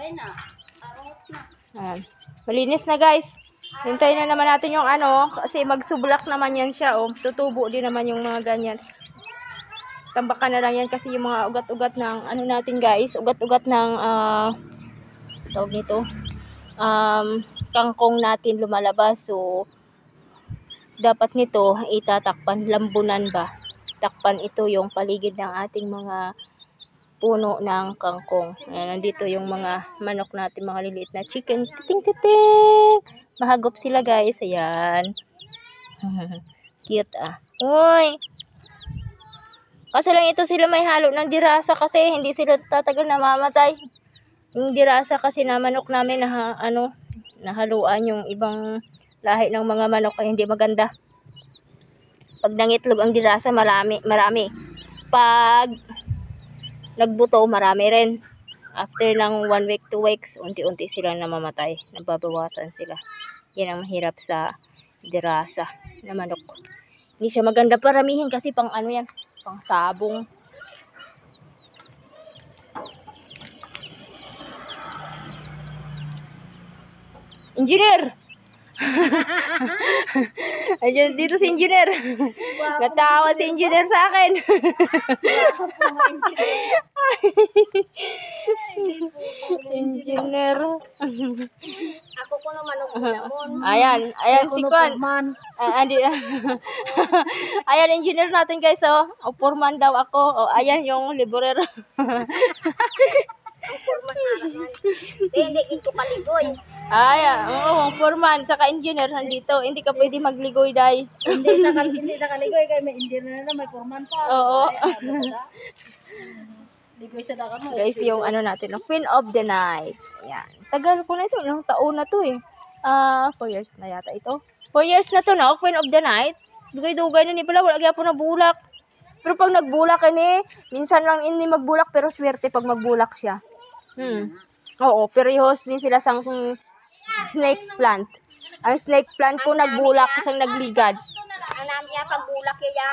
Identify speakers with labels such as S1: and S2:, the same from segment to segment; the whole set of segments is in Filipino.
S1: Ay na. Arot na.
S2: Ayan. Malinis na guys. Hintayin na naman natin yung ano, kasi magsublak naman yan siya, oh. Tutubo din naman yung mga ganyan. Tambakan na lang yan kasi yung mga ugat-ugat ng, ano natin guys, ugat-ugat ng, ah, tawag nito, um, kangkong natin lumalabas. So, dapat nito, itatakpan, lambunan ba? Takpan ito yung paligid ng ating mga puno ng kangkong. Ayan, nandito yung mga manok natin, mga liliit na chicken. Titing titing! Mahagop sila guys. Ayan. Cute ah. Uy! Kasi lang ito sila may halo ng dirasa kasi hindi sila tatagal na mamatay. Yung dirasa kasi na manok namin na ano, nahaluan yung ibang lahi ng mga manok ay hindi maganda. Pag nangitlog ang dirasa, marami, marami. Pag nagbuto, marami rin. After ng one week, two weeks, unti-unti silang namamatay. Nababawasan sila. Yan ang mahirap sa dirasa na manok. Hindi siya maganda paramihin kasi pang ano yan, pang sabong. Engineer! Ayun, dito si engineer. Natawa si engineer sa akin. engineer.
S1: Ako ko naman ang unamon.
S2: Ayan, ayan si Kwan. Ah, andi. ayan, engineer natin guys, oh. O, foreman daw ako. O, ayan yung laborer.
S1: Hindi, hindi ko paligoy.
S2: Ayan, oo, foreman, saka engineer nandito. Hindi ka pwede magligoy, day.
S1: hindi sa kal hindi sa kaligoy kay may hindi na na may forman pa.
S2: Oo.
S1: Ligoy sa dakan mo.
S2: guys, yung ano natin, no? Queen of the Night. Ayan. Tagal ko na ito, ilang taon na to eh. Ah, 4 years na yata ito. 4 years na to, no? Queen of the Night. Dugay-dugay na ni pala, wala kaya po na bulak. Pero pag nagbulak ini, minsan lang ini magbulak pero swerte pag magbulak siya. Hmm. Oo, perihos din sila sang snake plant. Ang snake plant ko nagbulak kasang nagligad.
S1: Ang namin ya pagbulak niya.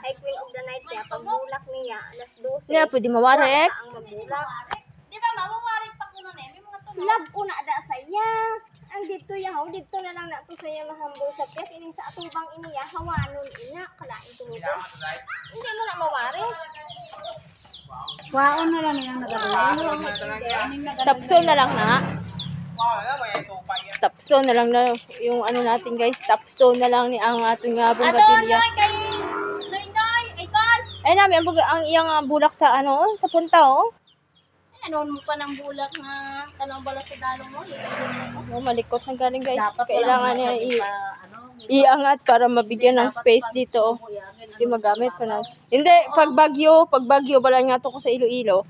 S1: Ay Queen of the Night niya pagbulak niya alas 12.
S2: Niya, pwede mawarek.
S1: Ang magbulak.
S3: Di ba, mawawaring pa ko na eh. May mga tulog.
S1: Love ko na ada saya. Ang dito ya haw dito na lang na to saya mahambol sa pet ining sa atubang iniya hawanon ina kalain tuludo. Hindi mo na mawari. Waon na lang yang nagalala.
S2: Tapso na lang na. Tapso na lang na yung ano natin guys. Tapso na lang ni ang ating
S3: noy, kay... Noy, noy, ay,
S2: namin ang, ang iyang ah, bulak sa ano, sa punta oh.
S3: Ano mo pa ng bulak na tanong bala sa dalong mo.
S2: Oh, malikot na galing guys.
S1: Dapat
S2: Kailangan niya i-
S1: ano,
S2: iangat para mabigyan ng space dito. oh. Kasi magamit pa na. Hindi, pag bagyo, pag bagyo, bala nga to ko sa Iloilo.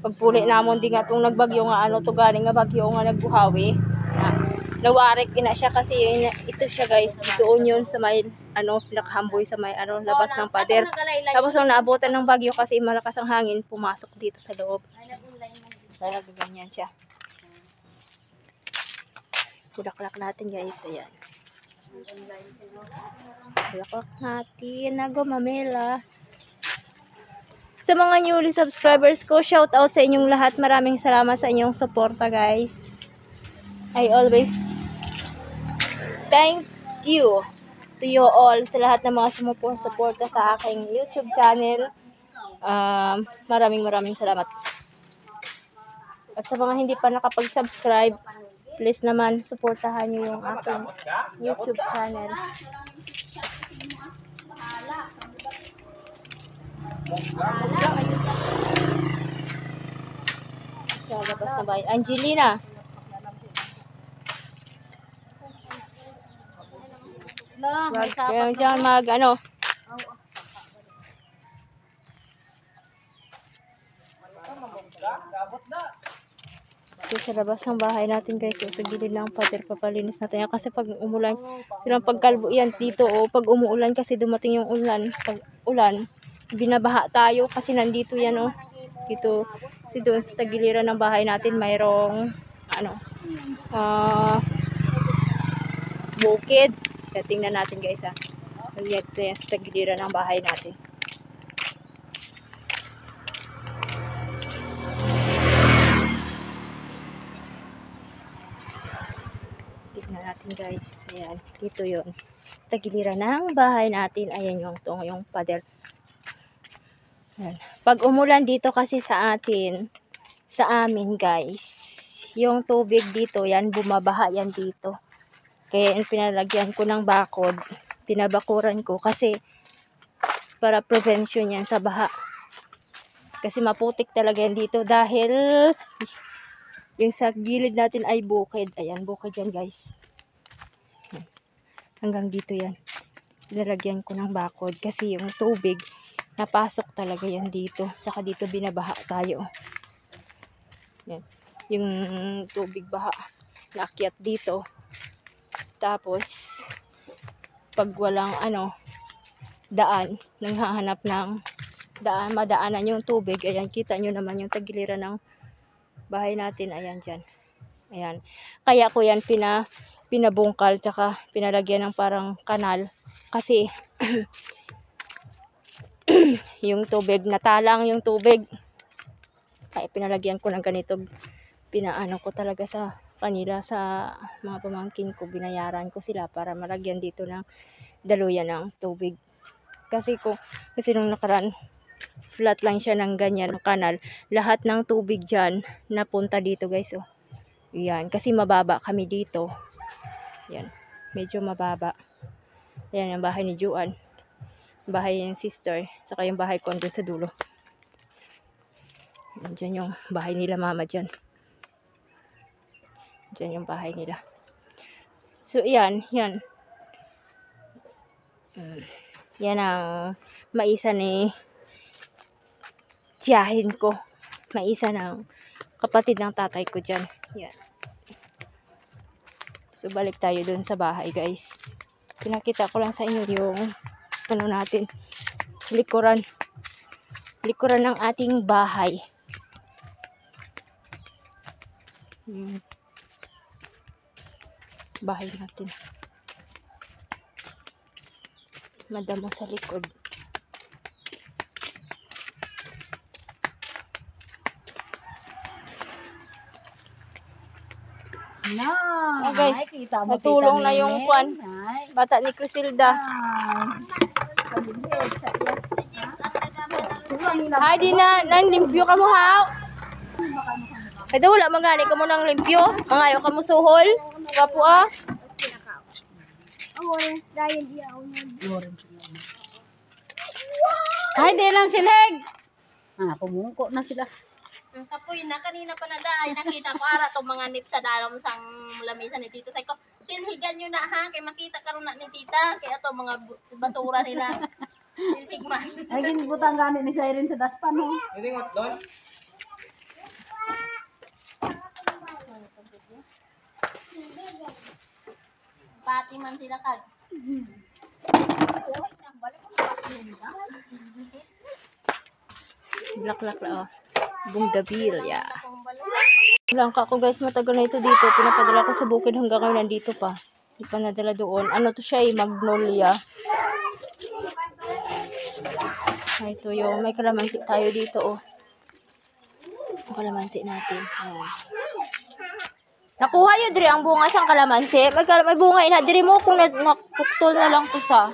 S2: Pag puli namon di nga tong nagbagyo nga ano to galing nga bagyo nga nagbuhawi. Na, nawarik ina siya kasi ina- ito siya guys. Doon yun sa may ano, pinakahamboy sa may ano, labas ng pader. Tapos nung naabutan ng bagyo kasi malakas ang hangin, pumasok dito sa loob. Kaya nagaganyan siya. Bulaklak natin guys, ayan. Bulaklak natin, nagumamela. Sa mga newly subscribers ko, shout out sa inyong lahat. Maraming salamat sa inyong suporta guys. I always thank you to you all sa lahat ng mga sumuporta sa aking YouTube channel. Um, maraming maraming salamat. At sa mga hindi pa nakapag-subscribe, please naman suportahan niyo yung aking YouTube channel. Sa labas na bahay. Angelina. Wag kayong dyan mag ano. Ito sa labas ng bahay natin guys. So, sa gilid ng pader papalinis natin yan. Kasi pag umulan, silang pagkalbo yan dito. O pag umuulan kasi dumating yung ulan. Pag ulan, binabaha tayo kasi nandito yan oh. Dito, si doon sa tagiliran ng bahay natin mayroong ano, uh, bukid. Kaya tingnan natin guys ah. ha. Ito yan sa tagiliran ng bahay natin. Tignan natin guys. Ayan. Dito yun. Sa tagiliran ng bahay natin. Ayan yung tong yung pader. Pag umulan dito kasi sa atin, sa amin guys, yung tubig dito, yan, bumabaha yan dito. Kaya pinalagyan ko ng bakod, pinabakuran ko kasi para prevention yan sa baha. Kasi maputik talaga yan dito dahil yung sa gilid natin ay bukid. Ayan, bukid yan guys. Hanggang dito yan. Nilagyan ko ng bakod kasi yung tubig napasok talaga yan dito. Saka dito binabaha tayo. Yan. Yung tubig baha naakyat dito. Tapos pag walang ano daan, nanghahanap ng daan, madaanan yung tubig. Ayan, kita nyo naman yung tagiliran ng bahay natin. Ayan dyan. Ayan. Kaya ko yan pina, pinabungkal tsaka pinalagyan ng parang kanal. Kasi yung tubig, natalang yung tubig. Kaya pinalagyan ko ng ganito. Pinaano ko talaga sa kanila sa mga pamangkin ko. Binayaran ko sila para malagyan dito ng daluyan ng tubig. Kasi ko, kasi nung nakaraan, flat lang siya ng ganyan, ng kanal. Lahat ng tubig dyan, napunta dito guys, oh. Yan, kasi mababa kami dito. Yan, medyo mababa. Yan ang bahay ni Juan. Bahay ng sister, saka yung bahay ko doon sa dulo. Yan, dyan yung bahay nila mama dyan. Dyan yung bahay nila. So, yan, yan. Yan ang maisa ni tiyahin ko. Maisa ng kapatid ng tatay ko dyan. Yan. So, balik tayo dun sa bahay, guys. Pinakita ko lang sa inyo yung ano natin, likuran. Likuran ng ating bahay. Hmm. Bahay natin. Madamo sa likod.
S3: Na,
S2: Oh, guys,
S3: ay, kita mo,
S2: natulong na yung kwan. Bata ni Crisilda.
S3: ay. Nila.
S2: Ay, di na, nang limpyo ka mo, ha? Kaya wala magani ka mo ng limpyo. Mangayo ka mo suhol. Kapo, ah.
S1: Oh, dahil di ako na.
S2: Ay, di lang sileg.
S3: Ah, pumungko na sila.
S4: Ang kapoy na kanina pa na dahil nakita ko ara tong mga nip sa dalam sang lamesa ni tita. Say ko, silhigan nyo na ha, kay makita karon na ni tita, kay ato mga basura nila. Silhig man.
S3: Ay, ginbutang gani ni Siren sa daspan, ho.
S4: Pati man sila kag.
S2: Blaklak na, oh. Bunggabilya. Langka ko guys, matagal na ito dito. Pinapadala ko sa bukid hanggang ngayon nandito pa. Hindi pa nadala doon. Ano to siya eh, magnolia. Ay, ito yung may kalamansi tayo dito oh. Ang kalamansi natin. Ayan. Nakuha yun diri ang bunga sa kalamansi. May, may bunga ina diri mo kung na, nakuktol na lang to sa.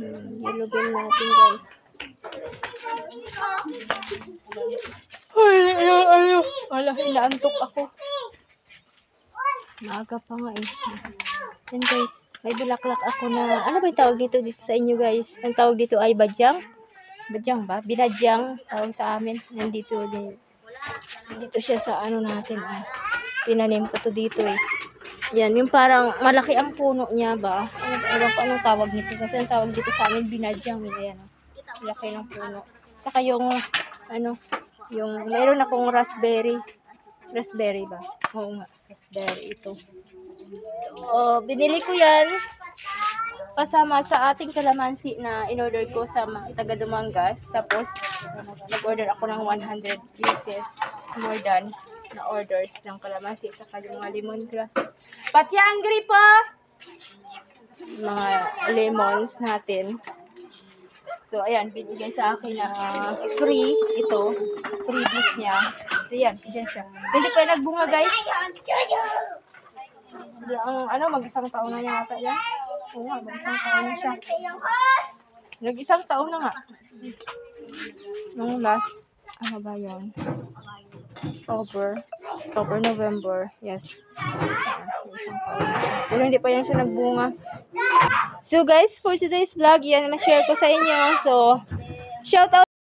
S2: Hmm, yellow bean natin guys. Ay, ay, ay, Wala, inaantok ako. Maaga pa nga eh. Yan guys, may bulaklak ako na, ano ba yung tawag dito dito sa inyo guys? Ang tawag dito ay badyang? Badyang ba? Binadyang tawag sa amin. Nandito din. Dito siya sa ano natin. Ah. Tinanim ko to dito eh. Yan, yung parang malaki ang puno niya ba? Ano, ewan ko anong tawag nito. Kasi ang tawag dito sa amin, binadyang. Ayan, oh. Laki ng puno. Saka yung, ano, yung, mayroon akong raspberry. Raspberry ba? Oo nga, raspberry ito. Oh, binili ko yan kasama sa ating kalamansi na in-order ko sa taga Dumangas. Tapos, nag-order ako ng 100 pieces more than na orders ng kalamansi saka yung mga lemongrass. Pati angry pa! Mga lemons natin. So, ayan, binigay sa akin na free ito. Freebies niya. So, ayan, dyan siya. Hindi pa nagbunga, guys. Ang, ano, mag-isang taon na niya ata yan. Oo nga, mag-isang taon na siya. Nag-isang taon na nga. Nung last, ano ba yun? October. October, November. Yes. Pero hindi pa yan siya nagbunga. So guys, for today's vlog, yan, ma-share ko sa inyo. So, shout out